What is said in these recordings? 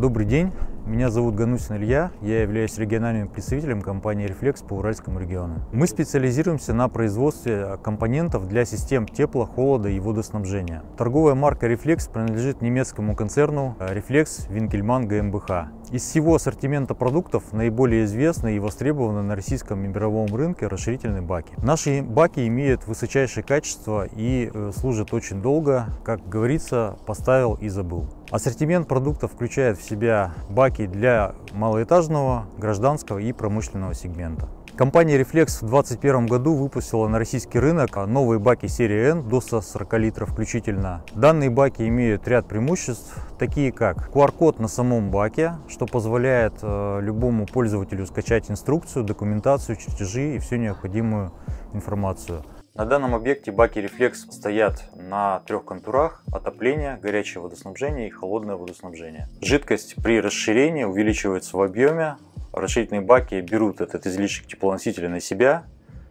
Добрый день, меня зовут Ганусин Илья, я являюсь региональным представителем компании «Рефлекс» по Уральскому региону. Мы специализируемся на производстве компонентов для систем тепла, холода и водоснабжения. Торговая марка «Рефлекс» принадлежит немецкому концерну «Рефлекс Винкельман ГМБХ». Из всего ассортимента продуктов наиболее известны и востребованы на российском и мировом рынке расширительные баки. Наши баки имеют высочайшее качество и э, служат очень долго, как говорится, поставил и забыл. Ассортимент продуктов включает в себя баки для малоэтажного, гражданского и промышленного сегмента. Компания Reflex в 2021 году выпустила на российский рынок новые баки серии N до 140 литров включительно. Данные баки имеют ряд преимуществ, такие как QR-код на самом баке, что позволяет э, любому пользователю скачать инструкцию, документацию, чертежи и всю необходимую информацию. На данном объекте баки «Рефлекс» стоят на трех контурах отопления, горячее водоснабжение и холодное водоснабжение. Жидкость при расширении увеличивается в объеме, расширительные баки берут этот излишек теплоносителя на себя,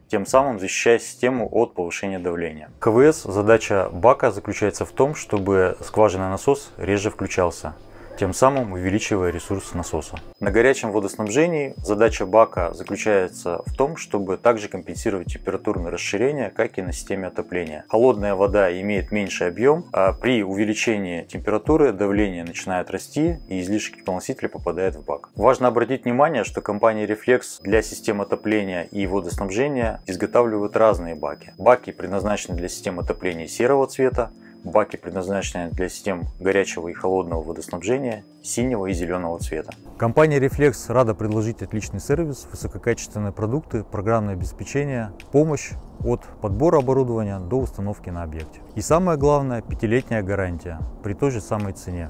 тем самым защищая систему от повышения давления. КВС задача бака заключается в том, чтобы скважинный насос реже включался тем самым увеличивая ресурс насоса. На горячем водоснабжении задача бака заключается в том, чтобы также компенсировать температурное расширение, как и на системе отопления. Холодная вода имеет меньший объем, а при увеличении температуры давление начинает расти и излишек теплоносителя попадает в бак. Важно обратить внимание, что компания Reflex для систем отопления и водоснабжения изготавливает разные баки. Баки предназначены для систем отопления серого цвета, Баки предназначены для систем горячего и холодного водоснабжения синего и зеленого цвета. Компания Reflex рада предложить отличный сервис, высококачественные продукты, программное обеспечение, помощь от подбора оборудования до установки на объекте. И самое главное, пятилетняя гарантия при той же самой цене.